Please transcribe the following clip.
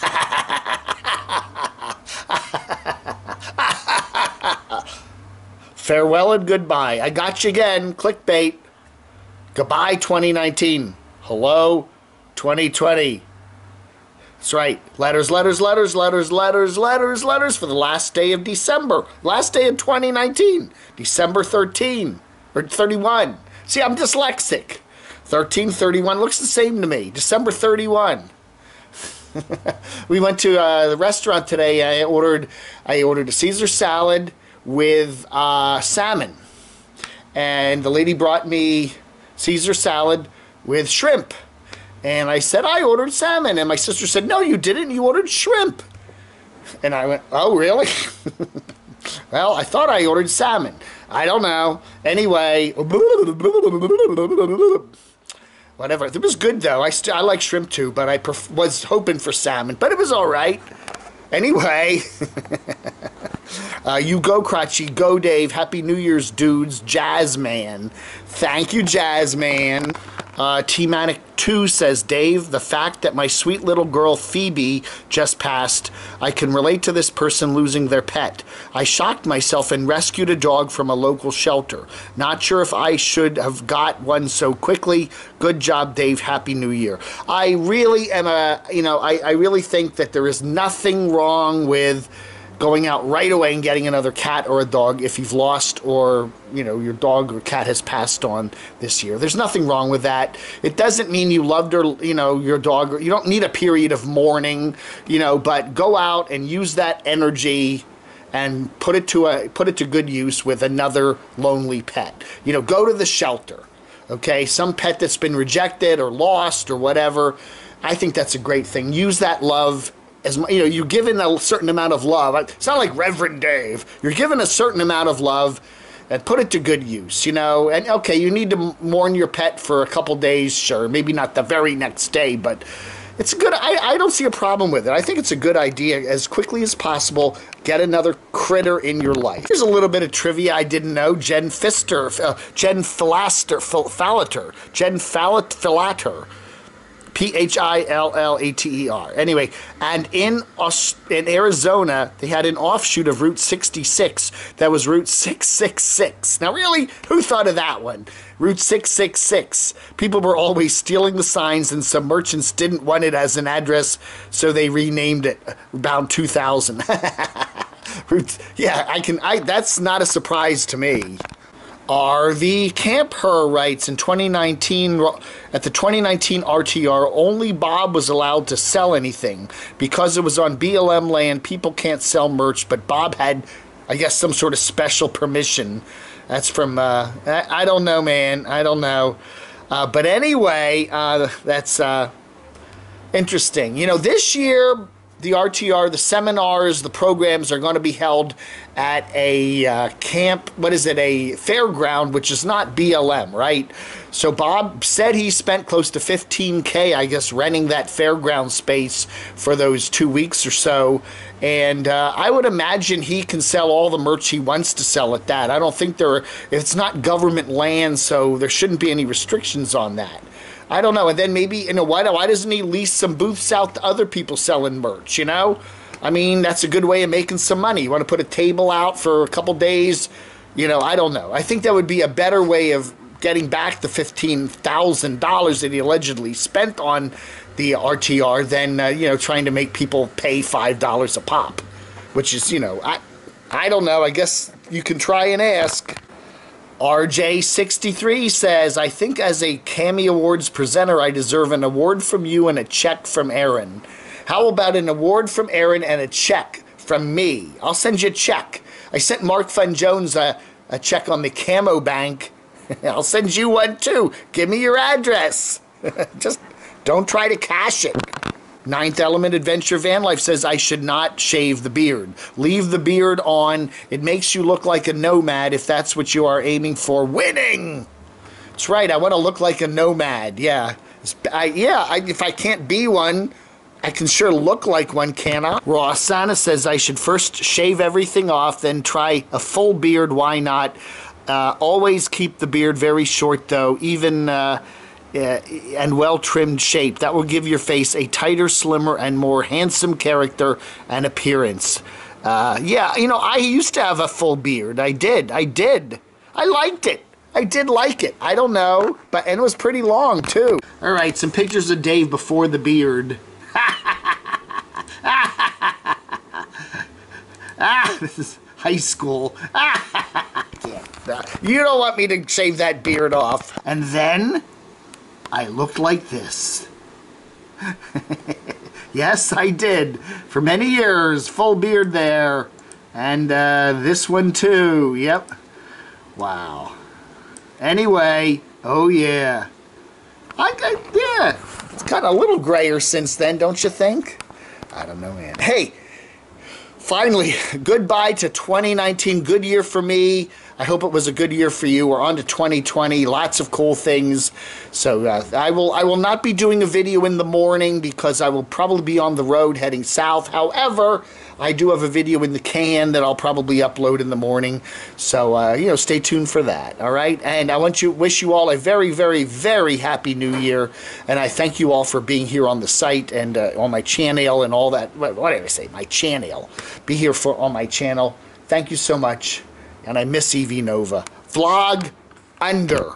Farewell and goodbye. I got you again. Clickbait. Goodbye 2019. Hello 2020. That's right. Letters, letters, letters, letters, letters, letters, letters for the last day of December. Last day of 2019. December 13 or 31. See, I'm dyslexic. 1331 looks the same to me. December 31. we went to uh, the restaurant today. I ordered I ordered a Caesar salad with uh, salmon. And the lady brought me Caesar salad with shrimp. And I said, I ordered salmon. And my sister said, No, you didn't. You ordered shrimp. And I went, Oh, really? well, I thought I ordered salmon. I don't know. Anyway, whatever. It was good, though. I, st- I like shrimp too, but I pref- was hoping for salmon. But it was all right. Anyway. Uh, you go, Crotchy. Go, Dave. Happy New Year's, dudes. Jazz man. Thank you, Jazzman. Uh, T-Manic 2 says, Dave, the fact that my sweet little girl Phoebe just passed, I can relate to this person losing their pet. I shocked myself and rescued a dog from a local shelter. Not sure if I should have got one so quickly. Good job, Dave. Happy New Year. I really am a, you know, I, I really think that there is nothing wrong with going out right away and getting another cat or a dog if you've lost or you know your dog or cat has passed on this year. There's nothing wrong with that. It doesn't mean you loved her you know your dog. Or, you don't need a period of mourning you know but go out and use that energy and put it to a put it to good use with another lonely pet. You know go to the shelter okay? Some pet that's been rejected or lost or whatever i think that's a great thing. Use that love as you know, you're given a certain amount of love. It's not like Reverend Dave. You're given a certain amount of love and put it to good use, you know. And okay, you need to mourn your pet for a couple days, sure. Maybe not the very next day, but it's a good. I, I don't see a problem with it. I think it's a good idea. As quickly as possible, get another critter in your life. Here's a little bit of trivia I didn't know. Jen Fister, uh, Jen Philaster, Philater, Jen Philater P H I L L A T E R. Anyway, and in in Arizona, they had an offshoot of Route 66 that was Route 666. Now, really, who thought of that one? Route 666. People were always stealing the signs, and some merchants didn't want it as an address, so they renamed it uh, about 2000. Route, yeah, I can. I that's not a surprise to me. RV Camp Her writes in 2019 at the 2019 RTR only Bob was allowed to sell anything. Because it was on BLM land people can't sell merch but Bob had I guess some sort of special permission. That's from uh, I, I, don't know man. I don't know. Uh, but anyway uh, that's uh, interesting. You know this year the RTR, the seminars, the programs are going to be held at a uh, camp, what is it, a fairground, which is not BLM, right? So Bob said he spent close to 15K, I guess, renting that fairground space for those two weeks or so. And uh, I would imagine he can sell all the merch he wants to sell at that. I don't think there are, it's not government land, so there shouldn't be any restrictions on that. I don't know. And then maybe, you know, why, why doesn't he lease some booths out to other people selling merch, you know? I mean, that's a good way of making some money. You want to put a table out for a couple days, you know, I don't know. I think that would be a better way of getting back the $15,000 that he allegedly spent on the RTR than, uh, you know, trying to make people pay $5 a pop, which is, you know, I, I don't know. I guess you can try and ask. RJ63 says, I think as a Cammy Awards presenter, I deserve an award from you and a check from Aaron. How about an award from Aaron and a check from me? I'll send you a check. I sent Mark Fun Jones a, a check on the Camo Bank. I'll send you one too. Give me your address. Just don't try to cash it. Ninth Element Adventure Van Life says I should not shave the beard. Leave the beard on. It makes you look like a nomad if that's what you are aiming for. Winning! That's right. I want to look like a nomad. Yeah. I, yeah, I, if I can't be one, I can sure look like one, can I? Rossana says I should first shave everything off, then try a full beard. Why not? Uh, always keep the beard very short, though. Even uh, and well trimmed shape. That will give your face a tighter, slimmer, and more handsome character and appearance. Uh, yeah, you know, I used to have a full beard. I did. I did. I liked it. I did like it. I don't know, but and it was pretty long too. All right, some pictures of Dave before the beard. ah, this is high school. you don't want me to shave that beard off. And then I looked like this. yes, I did. For many years, full beard there. And uh, this one too. Yep. Wow. Anyway, oh yeah. I, I yeah. It's gotten a little grayer since then, don't you think? I don't know, man. Hey, finally, goodbye to 2019. Good year for me. I hope it was a good year for you. We're on to 2020. Lots of cool things. So uh, I will I will not be doing a video in the morning because I will probably be on the road heading south. However, I do have a video in the can that I'll probably upload in the morning. So uh, you know, stay tuned for that. All right. And I want you wish you all a very very very happy New Year. And I thank you all for being here on the site and uh, on my channel and all that. What, what did I say? My channel. Be here for on my channel. Thank you so much and I miss Evie Nova. Vlog under.